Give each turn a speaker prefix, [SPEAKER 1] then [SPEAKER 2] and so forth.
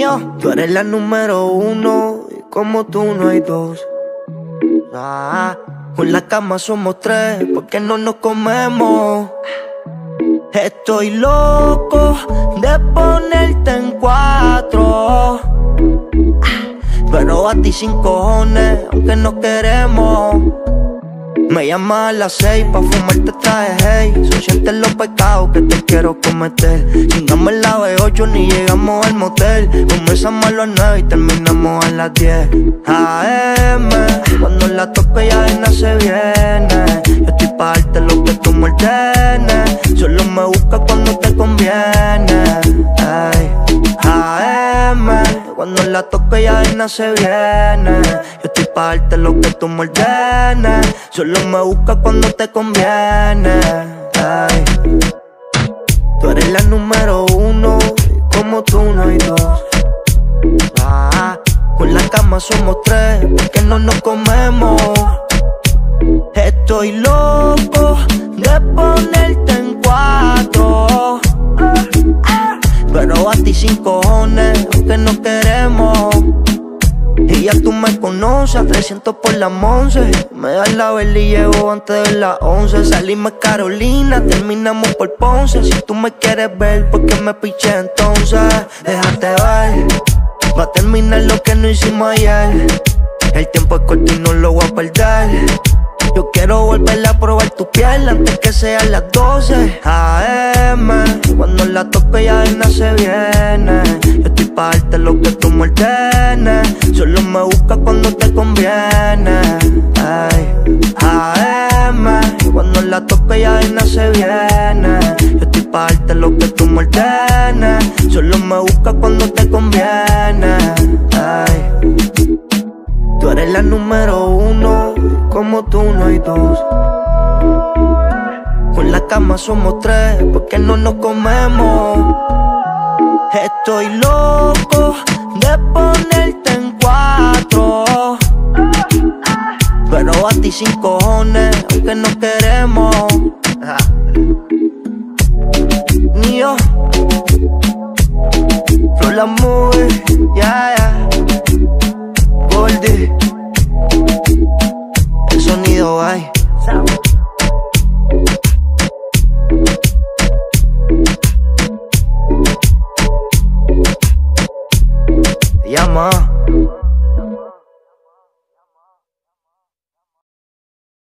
[SPEAKER 1] Mío, tú eres la número uno y como tú no hay dos. Ah, con la cama somos tres, porque no nos comemos. Estoy loco de ponerte en cuatro. Pero a ti sin cojones, aunque no queremos. Me llama a las seis pa' fumarte traje, hey. Son siete los pecados que te quiero cometer. Chingamos la B8 ni llegamos al motel. Comenzamos a las nueve y terminamos a las diez. AM, cuando la toque ya de se viene. Yo estoy pa' darte lo que tú me Solo me busca cuando te conviene cuando la toque ya de se viene Yo estoy pa' darte lo que tú me Solo me busca cuando te conviene. Tú eres la número uno, como tú no hay dos. Ah, con la cama somos tres, porque no nos comemos. Estoy loco de ponerte en cuatro. Pero a ti sin cojones, ya tú me conoces, 300 por la once Me das la vela y llevo antes de las 11 Salimos Carolina, terminamos por Ponce. Si tú me quieres ver, ¿por qué me piché entonces? Déjate ver. Va a terminar lo que no hicimos ayer. El tiempo es corto y no lo voy a perder. Yo quiero volver a probar tu piel antes que sean las 12 AM Cuando la toque ya de se Solo me busca cuando te conviene Ay. AM Cuando la toque ya de se viene Yo estoy pa' darte lo que tú me Solo me busca cuando te conviene Ay. Tú eres la número uno como tú no hay dos. Con la cama somos tres, porque no nos comemos. Estoy loco de ponerte en cuatro. Pero a ti sin cojones, aunque no queremos. Ni yo. la movie, yeah, yeah. Goldie sonido hay.